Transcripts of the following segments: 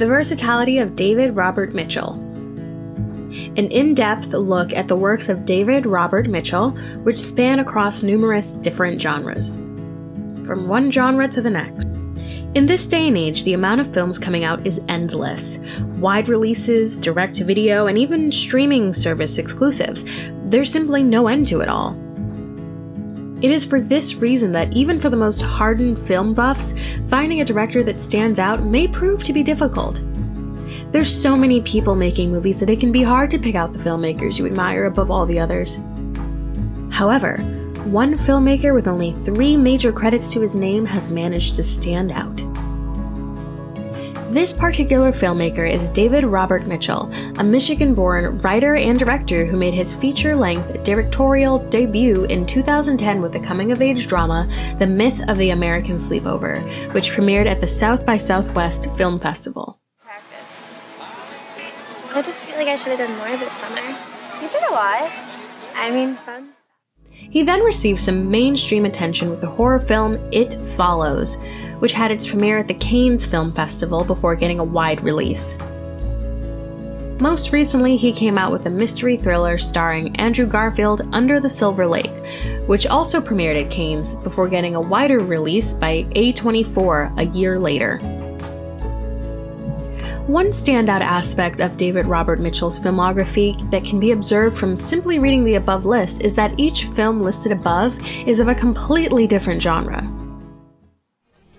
The Versatility of David Robert Mitchell. An in depth look at the works of David Robert Mitchell, which span across numerous different genres. From one genre to the next. In this day and age, the amount of films coming out is endless. Wide releases, direct to video, and even streaming service exclusives. There's simply no end to it all. It is for this reason that even for the most hardened film buffs, finding a director that stands out may prove to be difficult. There's so many people making movies that it can be hard to pick out the filmmakers you admire above all the others. However, one filmmaker with only three major credits to his name has managed to stand out. This particular filmmaker is David Robert Mitchell, a Michigan born writer and director who made his feature length directorial debut in 2010 with the coming of age drama The Myth of the American Sleepover, which premiered at the South by Southwest Film Festival. Practice. I just feel like I should have done more this summer. You did a lot. I mean, fun. He then received some mainstream attention with the horror film It Follows, which had its premiere at the Cannes Film Festival before getting a wide release. Most recently, he came out with a mystery thriller starring Andrew Garfield, Under the Silver Lake, which also premiered at Cannes before getting a wider release by A24 a year later. One standout aspect of David Robert Mitchell's filmography that can be observed from simply reading the above list is that each film listed above is of a completely different genre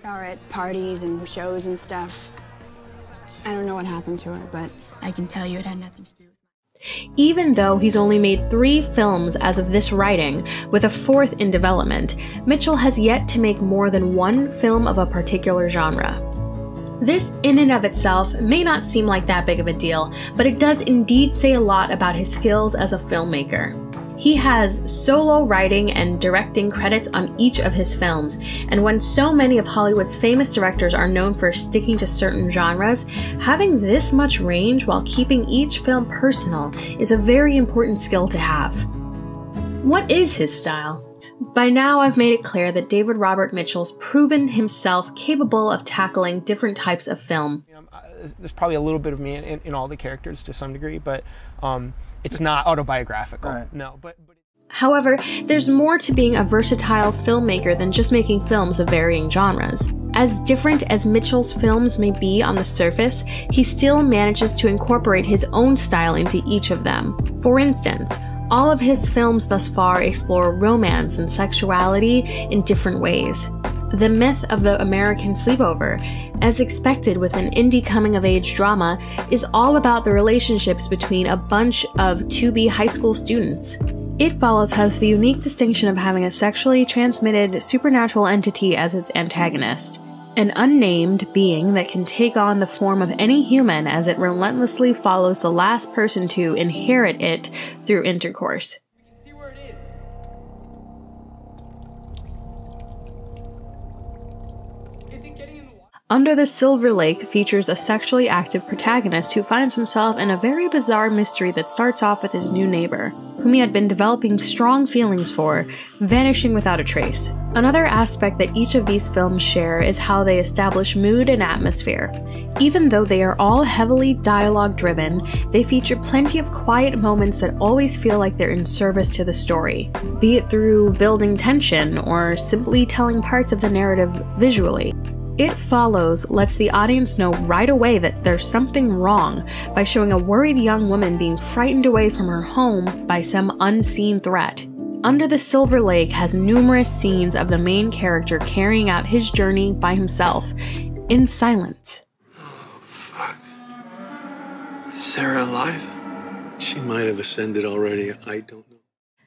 saw her at parties and shows and stuff. I don't know what happened to her, but I can tell you it had nothing to do with Even though he's only made three films as of this writing, with a fourth in development, Mitchell has yet to make more than one film of a particular genre. This, in and of itself, may not seem like that big of a deal, but it does indeed say a lot about his skills as a filmmaker. He has solo writing and directing credits on each of his films, and when so many of Hollywood's famous directors are known for sticking to certain genres, having this much range while keeping each film personal is a very important skill to have. What is his style? By now, I've made it clear that David Robert Mitchell's proven himself capable of tackling different types of film. You know, there's probably a little bit of me in, in, all the characters to some degree, but um, it's not autobiographical. Right. No, but, but However, there's more to being a versatile filmmaker than just making films of varying genres. As different as Mitchell's films may be on the surface, he still manages to incorporate his own style into each of them. For instance, all of his films thus far explore romance and sexuality in different ways. The myth of the American sleepover, as expected with an indie coming of age drama, is all about the relationships between a bunch of to be high school students. It Follows has the unique distinction of having a sexually transmitted supernatural entity as its antagonist. An unnamed being that can take on the form of any human as it relentlessly follows the last person to inherit it through intercourse. Under the Silver Lake features a sexually active protagonist who finds himself in a very bizarre mystery that starts off with his new neighbor, whom he had been developing strong feelings for, vanishing without a trace. Another aspect that each of these films share is how they establish mood and atmosphere. Even though they are all heavily dialogue driven, they feature plenty of quiet moments that always feel like they're in service to the story, be it through building tension or simply telling parts of the narrative visually. It Follows lets the audience know right away that there's something wrong by showing a worried young woman being frightened away from her home by some unseen threat. Under the Silver Lake has numerous scenes of the main character carrying out his journey by himself, in silence. Oh, fuck. Is Sarah alive? She might have ascended already. I don't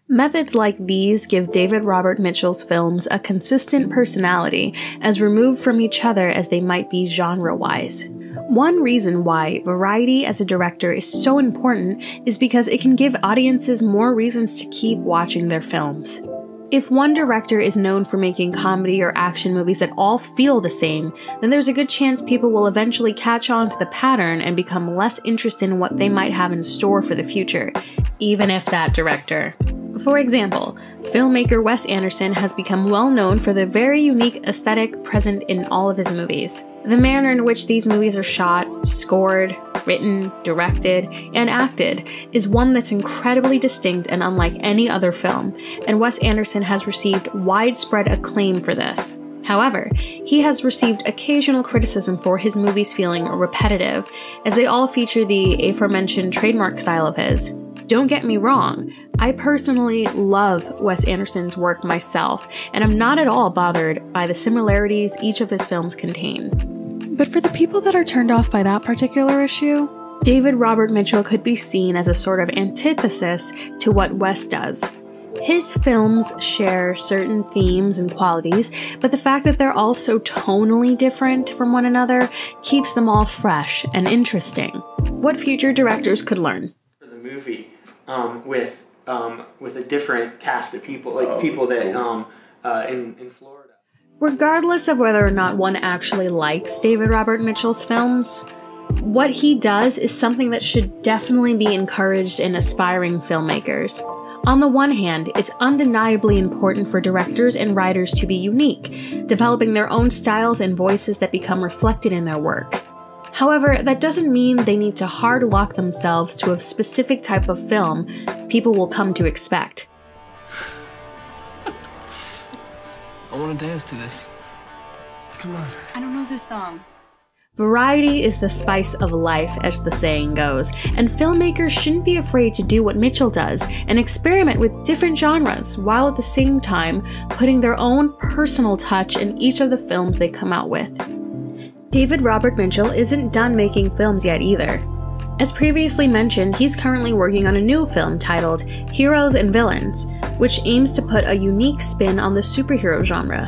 Methods like these give David Robert Mitchell's films a consistent personality, as removed from each other as they might be genre wise. One reason why variety as a director is so important is because it can give audiences more reasons to keep watching their films. If one director is known for making comedy or action movies that all feel the same, then there's a good chance people will eventually catch on to the pattern and become less interested in what they might have in store for the future, even if that director for example, filmmaker Wes Anderson has become well known for the very unique aesthetic present in all of his movies. The manner in which these movies are shot, scored, written, directed, and acted is one that's incredibly distinct and unlike any other film, and Wes Anderson has received widespread acclaim for this. However, he has received occasional criticism for his movies feeling repetitive, as they all feature the aforementioned trademark style of his. Don't get me wrong, I personally love Wes Anderson's work myself, and I'm not at all bothered by the similarities each of his films contain. But for the people that are turned off by that particular issue, David Robert Mitchell could be seen as a sort of antithesis to what Wes does. His films share certain themes and qualities, but the fact that they're all so tonally different from one another keeps them all fresh and interesting. What future directors could learn. For the movie, um, with um, with a different cast of people, like oh, people that cool. um, uh, in in Florida. Regardless of whether or not one actually likes David Robert Mitchell's films, what he does is something that should definitely be encouraged in aspiring filmmakers. On the one hand, it's undeniably important for directors and writers to be unique, developing their own styles and voices that become reflected in their work. However, that doesn't mean they need to hard lock themselves to a specific type of film people will come to expect. I want to dance to this. Come on. I don't know this song. Variety is the spice of life, as the saying goes, and filmmakers shouldn't be afraid to do what Mitchell does and experiment with different genres while at the same time putting their own personal touch in each of the films they come out with. David Robert Mitchell isn't done making films yet either. As previously mentioned, he's currently working on a new film titled Heroes and Villains, which aims to put a unique spin on the superhero genre.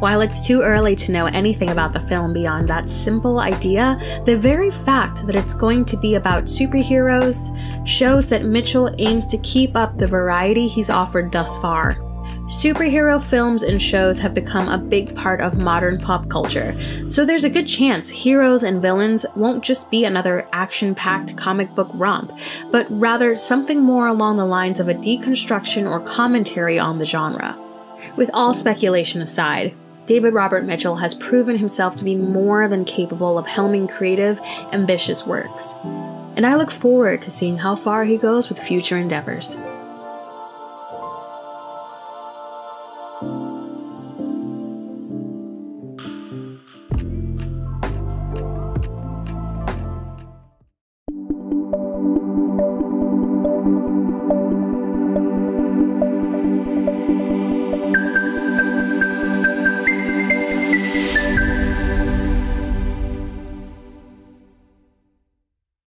While it's too early to know anything about the film beyond that simple idea, the very fact that it's going to be about superheroes shows that Mitchell aims to keep up the variety he's offered thus far. Superhero films and shows have become a big part of modern pop culture, so there's a good chance heroes and villains won't just be another action packed comic book romp, but rather something more along the lines of a deconstruction or commentary on the genre. With all speculation aside, David Robert Mitchell has proven himself to be more than capable of helming creative, ambitious works. And I look forward to seeing how far he goes with future endeavors.